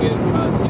get uh,